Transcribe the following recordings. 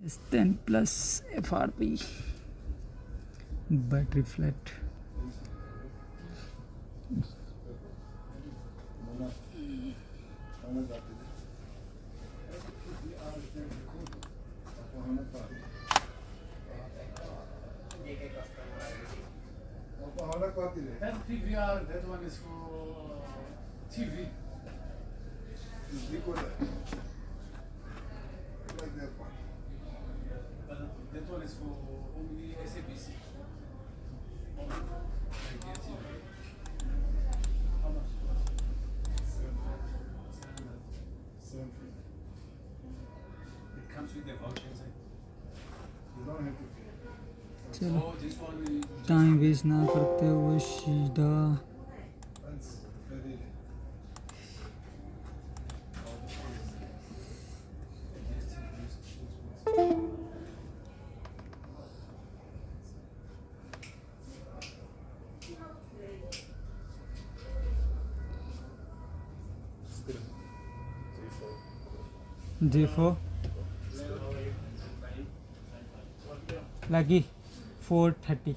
Stand plus F R P battery flat How much? Seven hundred. It comes with the voucher inside. चलो So this one is time waste ना करते हुए सीधा G four लगी four thirty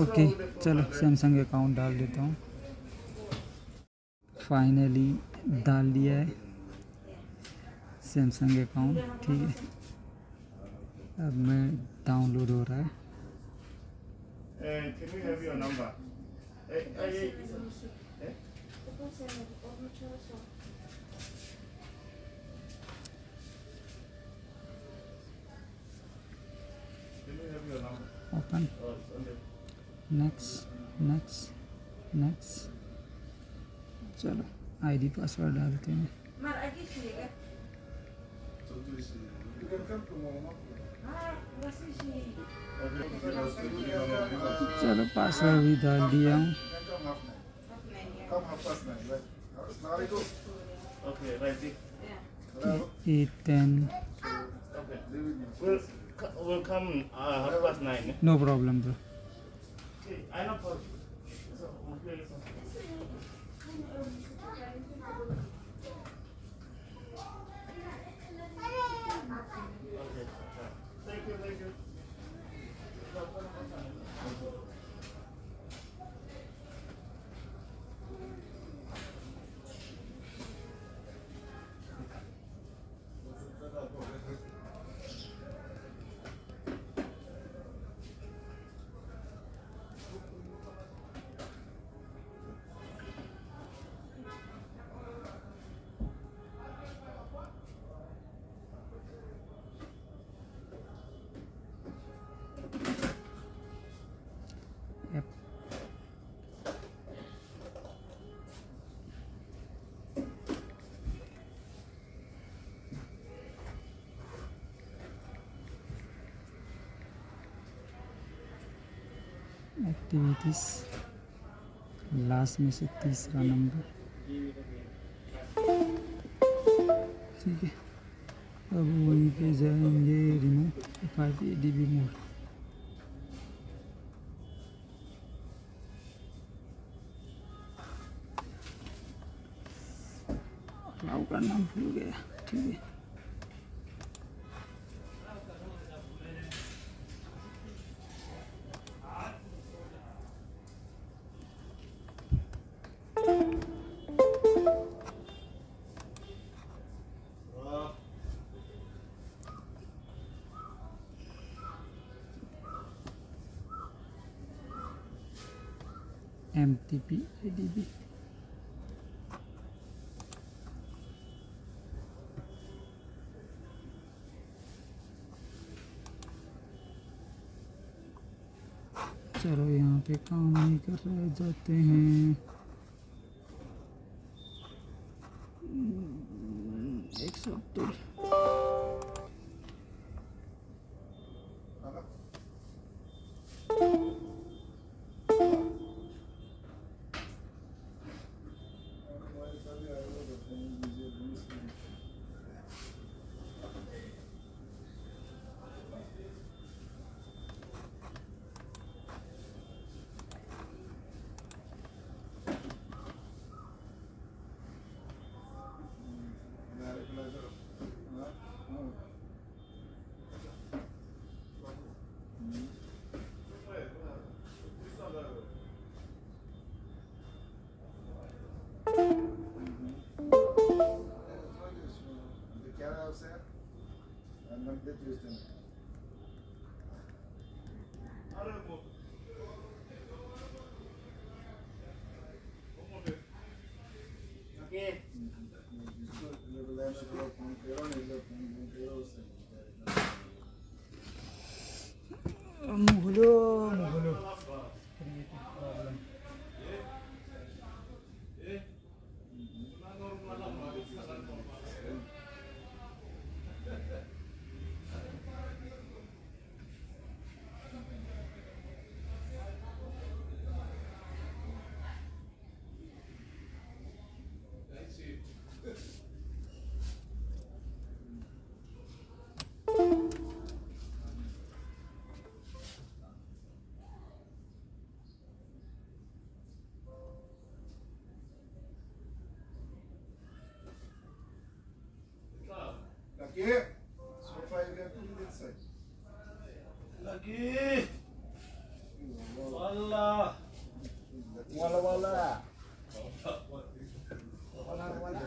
okay चलो Samsung account डाल देता हूँ। फाइनली डाल दिया है। सैमसंग अकाउंट ठीक है। अब मैं डाउनलोड हो रहा है। And can we have your number? Eh, eh, eh, Can we have your number? Open Oh, it's on the next next next चलो आईडी पासवर्ड डालते हैं चलो पास में भी डाल दिया no problem bro activities last में से तीसरा नंबर ठीक है. अब वहीं पे जाएँगे remote five A D B mode करना भूल गया. ठीक है. डी बी चलो यहाँ पे काम नहीं कर रहे जाते हैं। एक सौ Houston. Lucky. So far you can put it inside. Lucky. Wala Allah. wala. Wala wala.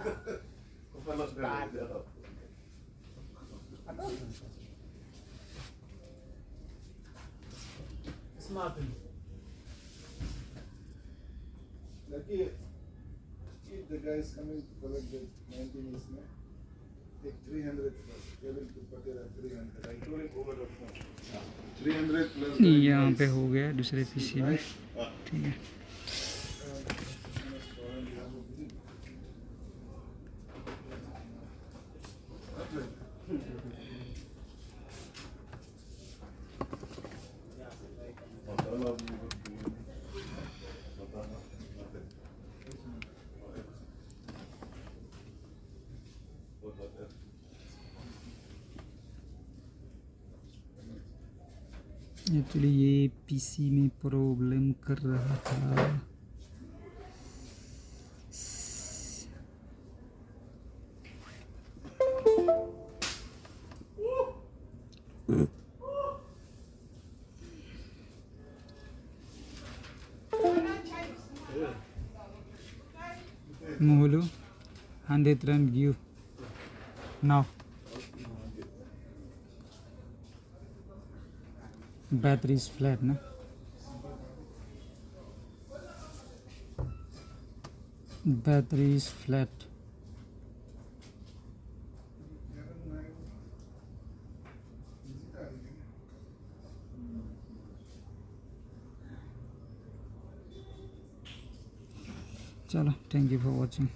It's nothing. Lucky. If the guy is coming to collect the 19 is now, यहाँ पे हो गया दूसरे पीसी में। ठीक है। एक्चुअली ये पीसी में प्रॉब्लम कर रहा था Moholu, 100 rand give now. Batteries flat ना बैतरीज फ्लैट चलो थैंक यू फॉर वाचिंग